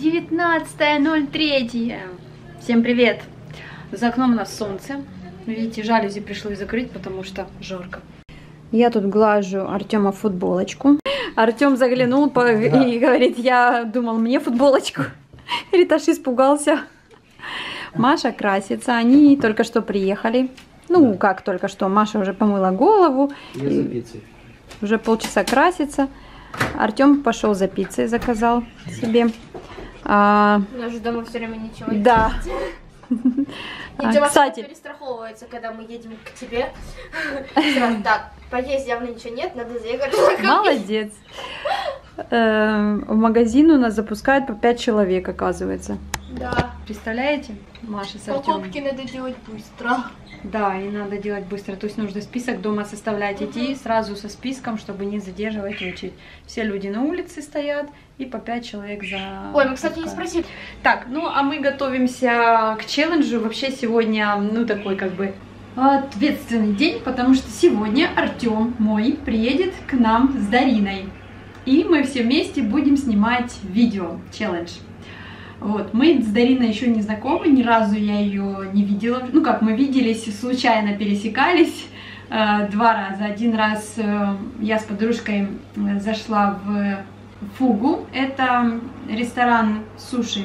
19.03. Всем привет! За окном у нас солнце. Видите, жалюзи пришлось закрыть, потому что жарко. Я тут глажу Артема футболочку. Артем заглянул по- и говорит, я думал, мне футболочку. Риташ испугался. Маша красится, они только что приехали. Ну, как только что, Маша уже помыла голову, Я за пиццей. уже полчаса красится. Артем пошел за пиццей, заказал себе. А, У нас же дома все время ничего нет. да. И А, Тёма кстати, перестраховывается, когда мы едем к тебе. Сразу, так, поесть явно ничего нет, надо заехать. накопить». молодец. Э, В магазин у нас запускают по 5 человек, оказывается. Да. Представляете, Маша с Артемом? Покупки надо делать быстро. Да, и надо делать быстро. То есть нужно список дома составлять, идти сразу со списком, чтобы не задерживать очередь. Все люди на улице стоят, и по 5 человек за... Ой, мы, кстати, не спросили. Так, ну а мы готовимся к челленджу. Вообще сегодня, ну такой как бы ответственный день, потому что сегодня Артем мой приедет к нам с Дариной. И мы все вместе будем снимать видео челлендж. Вот, мы с Дариной еще не знакомы, ни разу я ее не видела. Ну как, мы виделись, случайно пересекались э, два раза. Один раз э, я с подружкой э, зашла в Фугу, это ресторан суши.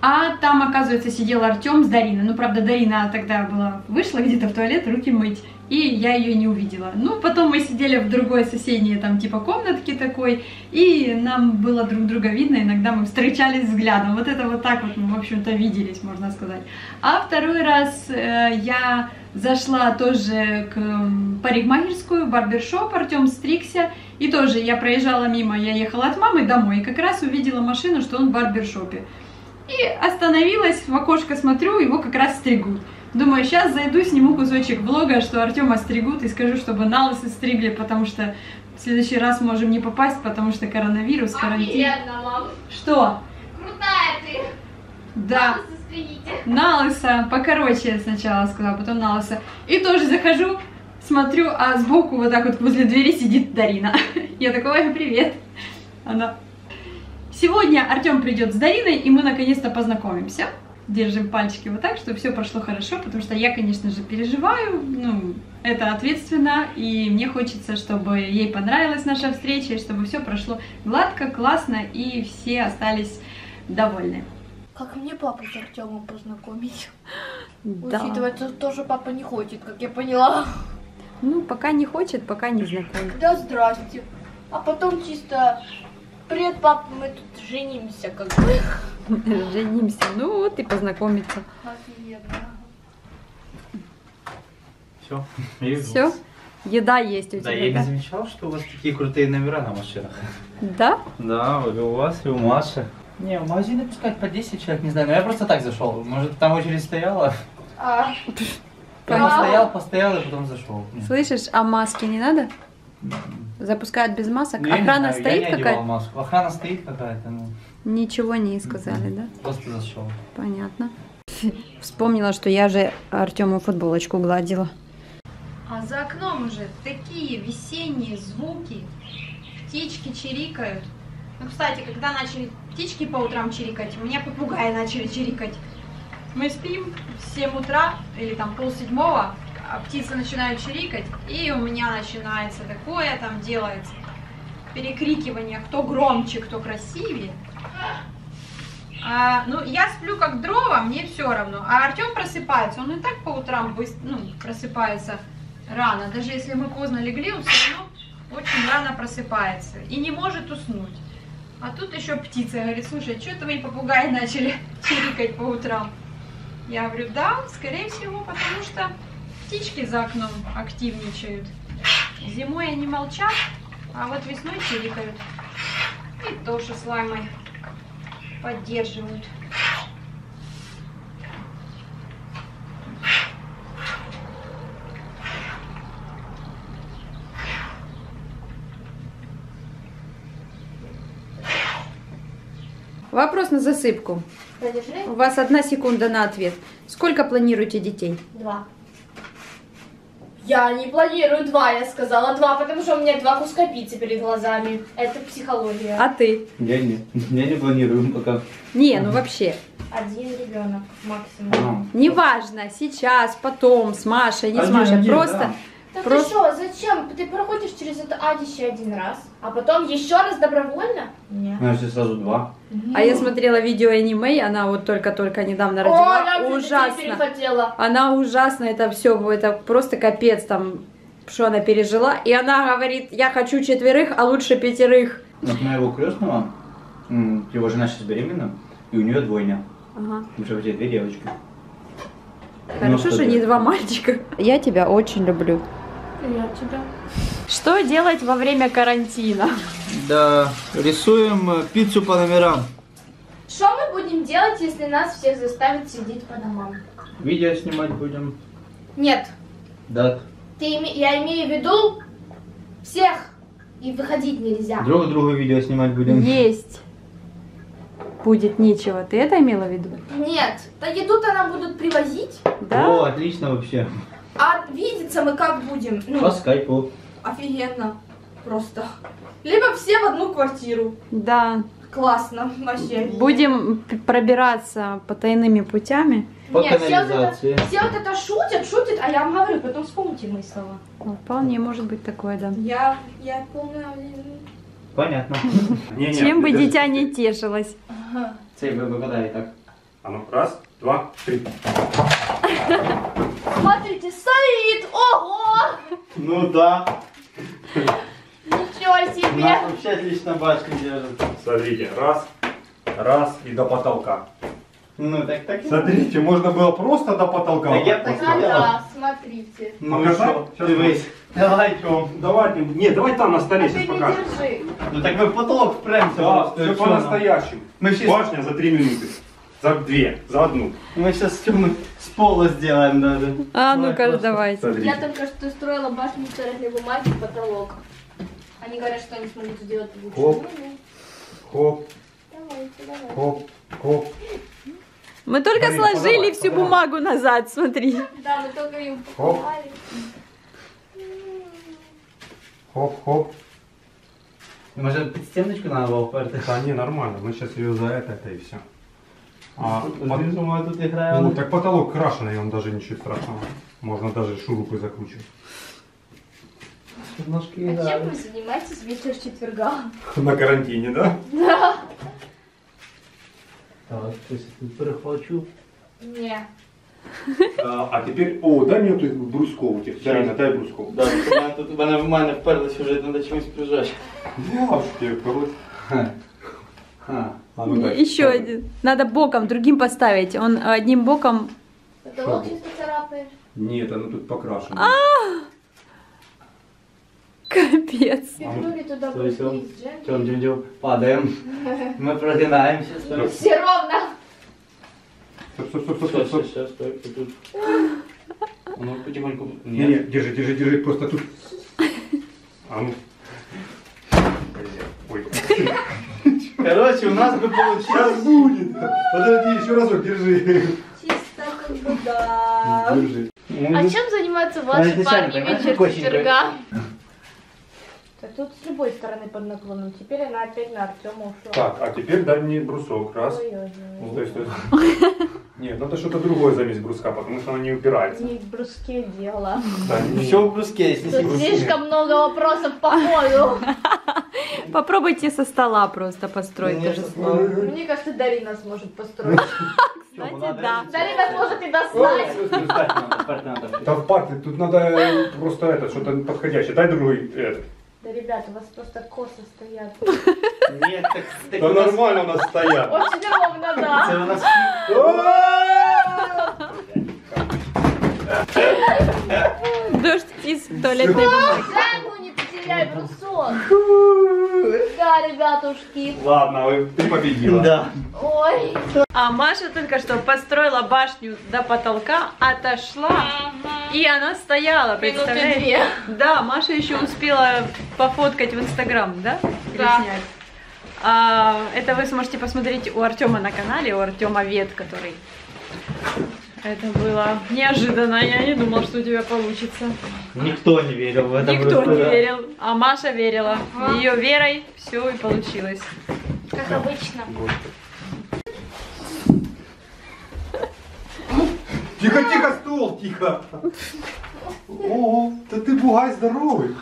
А там, оказывается, сидел Артем с Дариной. Ну, правда, Дарина тогда была, вышла где-то в туалет руки мыть, и я ее не увидела. Ну, потом мы сидели в другой соседней, там, типа, комнатке такой, и нам было друг друга видно, иногда мы встречались взглядом. Вот это вот так вот мы, в общем-то, виделись, можно сказать. А второй раз э, я зашла тоже к парикмахерскую, барбершоп, Артем стригся, и тоже я проезжала мимо, я ехала от мамы домой, и как раз увидела машину, что он в барбершопе. И остановилась, в окошко смотрю, его как раз стригут. Думаю, сейчас зайду, сниму кусочек влога, что Артема стригут, и скажу, чтобы на лысо стригли, потому что в следующий раз можем не попасть, потому что коронавирус, карантин. Офигенно, мам. Что? Крутая ты. Да, на лысо, покороче сначала сказала, потом на лысо. И тоже захожу, смотрю, а сбоку вот так вот возле двери сидит Дарина. Я такая, привет. Она... Сегодня Артем придет с Дариной, и мы наконец-то познакомимся. Держим пальчики вот так, чтобы все прошло хорошо, потому что я, конечно же, переживаю, ну, это ответственно, и мне хочется, чтобы ей понравилась наша встреча, и чтобы все прошло гладко, классно, и все остались довольны. Как мне папу с Артемом познакомить? Да. Учитывая, что тоже папа не хочет, как я поняла. Ну, пока не хочет, пока не знаком. Да, здрасте. А потом чисто... Привет, папа, мы тут женимся, как бы. Женимся. Ну вот и познакомиться. Все. Все? Еда есть у Да, тебя, я не да? замечал, что у вас такие крутые номера на машинах. Да? Да, и у вас, и у Маши. Не, в магазине пускать по 10 человек, не знаю, но я просто так зашел. Может, там очередь стояла? А, Потом Да. стоял, постоял и потом зашел. Слышишь, а маски не надо? Запускают без масок? Ну, Охрана знаю, стоит я не одевал какая-то? маску. Охрана стоит какая-то, ну, Ничего не сказали, да? просто зашел. Понятно. Вспомнила, что я же Артему футболочку гладила. А за окном уже такие весенние звуки. Птички чирикают. Ну, кстати, когда начали птички по утрам чирикать, у меня попугаи начали чирикать. Мы спим в 7 утра или там пол седьмого, птицы начинают чирикать, и у меня начинается такое там делается перекрикивание, кто громче, кто красивее. А, ну, я сплю как дрова, мне все равно. А Артем просыпается, он и так по утрам быстро, ну, просыпается рано. Даже если мы поздно легли, он все равно очень рано просыпается и не может уснуть. А тут еще птица говорит, слушай, что твои попугаи начали чирикать по утрам? Я говорю, да, скорее всего, потому что птички за окном активничают. Зимой они молчат, а вот весной чирикают. И тоже с лаймой поддерживают. Вопрос на засыпку. Продержи. У вас одна секунда на ответ. Сколько планируете детей? Два. Я не планирую два, я сказала два, потому что у меня два куска пиццы перед глазами. Это психология. А ты? Я не, я не планирую пока. Не, ну вообще. Один ребенок максимум. Ага. Неважно, сейчас, потом, с Машей, не с Машей, один, просто... да. Так Просто- ты что, зачем? Ты проходишь через это адище один раз, а потом еще раз добровольно? Нет. Ну, если сразу два. А я смотрела видео аниме, она вот только-только недавно родила. О, я Ужасно. перехотела. Она ужасно, это все, это просто капец там, что она пережила. И она говорит, я хочу четверых, а лучше пятерых. Вот моего крестного, его жена сейчас беременна, и у нее двойня. Ага. Уже где две девочки. Хорошо, Ну, что не два мальчика. Я тебя очень люблю. Я тебя. Что делать во время карантина? Да, рисуем э, пиццу по номерам. Что мы будем делать, если нас всех заставят сидеть по домам? Видео снимать будем. Нет, Да. ты я имею в виду всех. И выходить нельзя. Друг другу видео снимать будем. Есть. Будет нечего. Ты это имела в виду? Нет, да еду-то нам будут привозить, Да? О, отлично вообще. Видеться мы как будем? Ну, По скайпу. офигенно. Просто. Либо все в одну квартиру. Да. Классно, вообще. Будем пробираться потайными путями. По Нет, все вот, это, все вот это шутят, шутят, а я вам говорю, потом вспомните мои слова. Ну, Вполне может быть такое, да. Я, я полная... Понятно. Не, не, Чем бы дитя не тешилось. Цей ви випадає так. А ну, раз, два, три. Смотрите, стоит! Ого! Ну да. Ничего У себе! нас вообще отлично башню держит. Смотрите, раз, раз и до потолка. Ну так так. Смотрите, можно было просто до потолка. Так я так хотел. Да, смотрите. Ну Показать? Щас дивись. Давай, Тьом. Давай, не, давай там на А столе ты сейчас не покажем. держи. Ну так в потолок впремся. Да, все по-настоящему. Мы сейчас, Башня за три минуты. За две, за одну. мы сейчас с Тёмой с пола сделаем даже. А ну-ка, просто. давайте. Смотрите. Я только что строила башню из туалетной бумаги в потолок. Они говорят, что они смогут сделать лучше. Хоп. Хоп, давайте, давайте. хоп, хоп. Мы только Марина, сложили подавай, всю подавай. бумагу назад, смотри. Да, мы только Хоп. помогали. Хоп, хоп. Може під стіночку надо було вперти? Да не, нормально. Мы сейчас ее за это, это и все. А, под- ну, так потолок крашеный, он даже ничего страшного. Можно даже шурупы закручивать. Ножки А чем вы занимаетесь вечер четверга? На карантине, да? Так, щось я тут перехвачу. Не. А, а теперь, о, дай мне тут брусков этих. Дарина, дай брусков. Да, тут в мене- тут в мене в мене вперлись вже, треба чимось прижати. Я аж тебе короче. Ха. А ну. Еще один. Надо боком, другим поставить. Он одним боком. Потолок чисто царапаешь. Нет, оно тут покрашено. Капец. Пихнули туда джем. Тьом, тьом, тьом. Падаємо. Ми прогинаємося. Стой. Все ровно. Стоп, стоп, стоп, стоп, Стой, стоп, стой, стоп. стой, стой, тут. Ну, потихоньку. Не, не, держи, держи, держи, просто тут. А ну. Ой. Короче, у нас бы Сейчас получилось. будет. Подожди, еще разок, держи. Чисто как бы да. Держи. А чем занимаются Ну, ваши парни вечер четверга? Так тут с любой стороны под наклоном. Теперь она опять на Артема ушла. Так, а теперь дай мне брусок. Раз. Ой-ой-ой. Стой, стой. Нет, надо что-то другое замесь бруска, потому что она не упирается. Не в бруске дело. Да, не- Все в бруске, если Тут не слишком много вопросов по ходу. Попробуйте со стола просто построить Нет, то же со самое. стола. Мне кажется, Дарина сможет построить. Кстати, да. Дарина сможет и достать. Да в парке, тут надо э, просто это, что-то подходящее. Дай другой этот. Да, ребята, у вас просто косы стоят. Нет, так, так Да у нас... нормально у нас стоят. Очень ровно, Це да. у нас... Дождь из туалетной бумаги. Дай ему не потеряй брусок. Да, ребятушки. Ладно, вы- ты победила. Да. Ой. А Маша только что построила башню до потолка, отошла, и она стояла, Минуты представляете? две. Да, Маша еще успела пофоткать в Инстаграм, да? Или Да. снять? А, это вы сможете посмотреть у Артема на канале, у Артема Вет, который Это было неожиданно. Я не думал, что у тебя получится. Никто не верил в это. Никто просто, не да. верил, а Маша верила. Ага. Ее верой все и получилось. Как обычно. Тихо, тихо, стол, тихо. О, да ты бугай здоровый.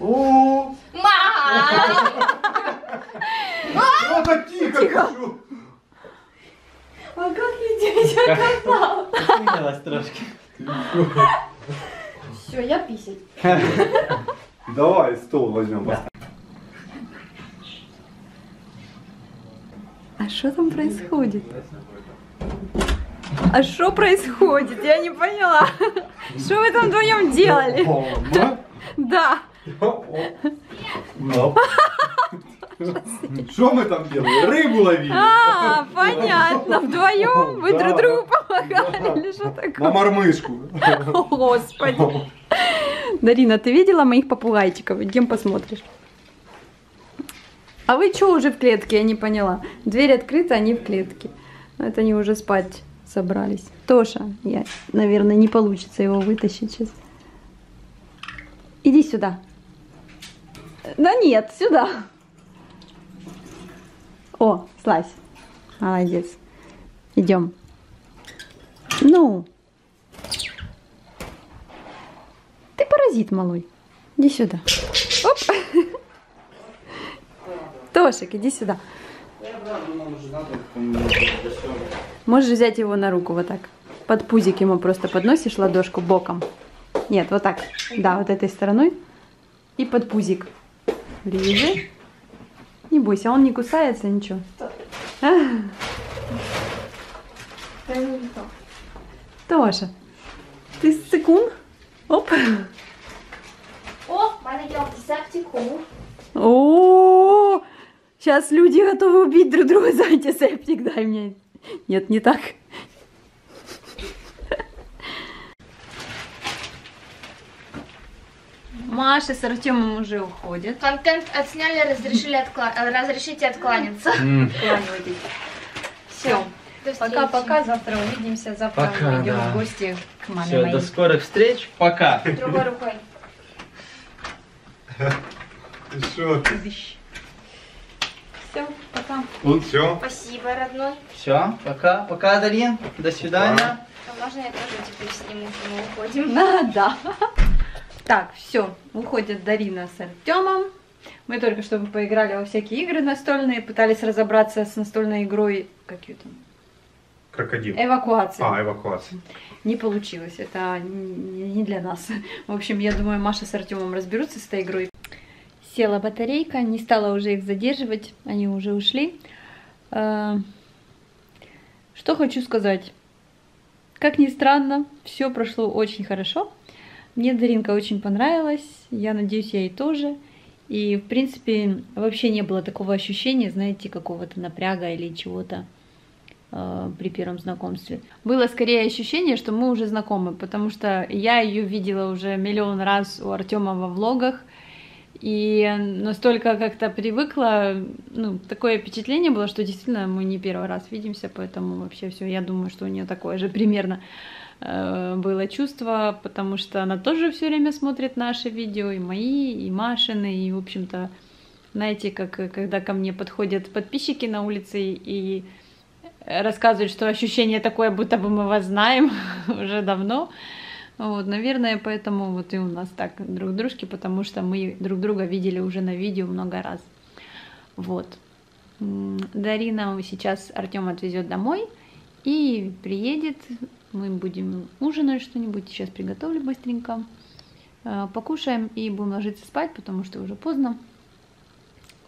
О, Мама! да тихо, тихо. Поменялась трошки. Все, я писать. Давай стол возьмем. А что там происходит? А что происходит? Я не поняла. Что вы там вдвоем делали? Да. Что мы там делали? Рыбу ловили. А, понятно. Вдвоем вы друг другу помогали или что На такое? мормышку. О, Господи. Дарина, ты видела моих попугайчиков? Идем посмотришь. А вы что уже в клетке? Я не поняла. Дверь открыта, они в клетке. Это они уже спать собрались. Тоша, я, наверное, не получится его вытащить сейчас. Иди сюда. Да нет, сюда. О, слазь. Молодец. Идем. Ну. Ты паразит малой. Иди сюда. Оп. Тошик, иди сюда. Можешь взять его на руку вот так. Под пузик ему просто подносишь ладошку боком. Нет, вот так. Да, вот этой стороной. И под пузик. Ближе. Не бойся, он не кусается, ничего. Тоша, ты сыкун? Оп. О. О, сейчас люди готовы убить друг друга за антисептик. Дай мне. Нет, не так. Маша с Артемом уже уходят. Контент отсняли, разрешили откла... э, разрешите откланяться. Все. До встречи. Пока-пока. Завтра увидимся. Завтра Пока, мы идем да. в гости к маме Все, моей. до скорых встреч. Пока. Другой рукой. Что? Все, пока. Вот все. Спасибо, родной. Все, пока. Пока, Дарин. До свидания. А можно я тоже теперь сниму, что мы уходим? Да, да. Так, все, уходят Дарина с Артемом. Мы только что поиграли во всякие игры настольные, пытались разобраться с настольной игрой, как ее там, Крокодил. эвакуация. А, эвакуация. Не получилось, это не для нас. В общем, я думаю, Маша с Артемом разберутся с этой игрой. Села батарейка, не стала уже их задерживать, они уже ушли. Э, Что хочу сказать. Как ни странно, все прошло очень хорошо. Мне Даринка очень понравилась, я надеюсь, ей тоже. И, в принципе, вообще не было такого ощущения, знаете, какого-то напряга или чего-то э, при первом знакомстве. Было скорее ощущение, что мы уже знакомы, потому что я ее видела уже миллион раз у Артема во влогах, и настолько как-то привыкла, ну, такое впечатление было, что действительно мы не первый раз видимся, поэтому вообще все, я думаю, что у нее такое же примерно было чувство, потому что она тоже все время смотрит наши видео, и мои, и Машины, и, в общем-то, знаете, как э, когда ко мне подходят подписчики на улице и рассказывают, что ощущение такое, будто бы мы вас знаем уже давно. Вот, наверное, поэтому вот и у нас так друг дружки, потому что мы друг друга видели уже на видео много раз. Вот. Дарина сейчас Артем отвезет домой и приедет. Мы будем ужинать что-нибудь. Сейчас приготовлю быстренько. Э, Покушаем и будем ложиться спать, потому что уже поздно.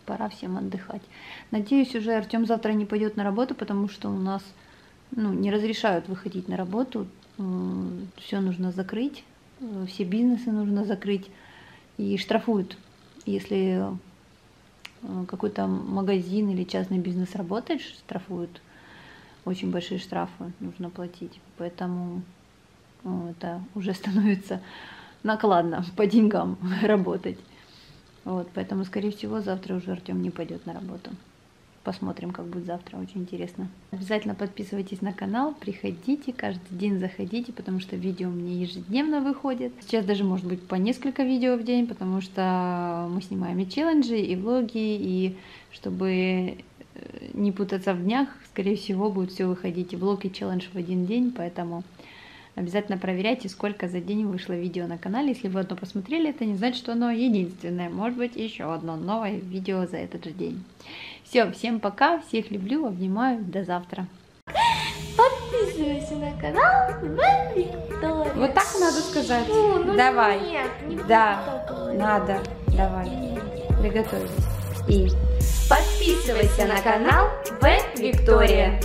Пора всем отдыхать. Надеюсь, уже Артем завтра не пойдет на работу, потому что у нас ну, не разрешают выходить на работу. Все нужно закрыть, э, все бизнесы нужно закрыть. И штрафуют, если э, какой-то магазин или частный бизнес работает, штрафуют. Очень большие штрафы нужно платить. Поэтому ну, это уже становится накладно по деньгам работать. Вот, поэтому, скорее всего, завтра уже Артем не пойдет на работу. Посмотрим, как будет завтра, очень интересно. Обязательно подписывайтесь на канал, приходите, каждый день заходите, потому что видео меня ежедневно выходит. Сейчас даже может быть по несколько видео в день, потому что мы снимаем и челленджи, и влоги, и чтобы не путаться в днях, скорее всего, будет все выходить и влог, и челлендж в один день, поэтому обязательно проверяйте, сколько за день вышло видео на канале. Если вы одно посмотрели, это не значит, что оно единственное. Может быть, еще одно новое видео за этот же день. Все, всем пока, всех люблю, обнимаю, до завтра. Подписывайся на канал Виктория. Вот так надо сказать. Фу, ну Давай. Нет, не Да, надо. Давай. Приготовились. И Подписывайся на канал Вен Виктория.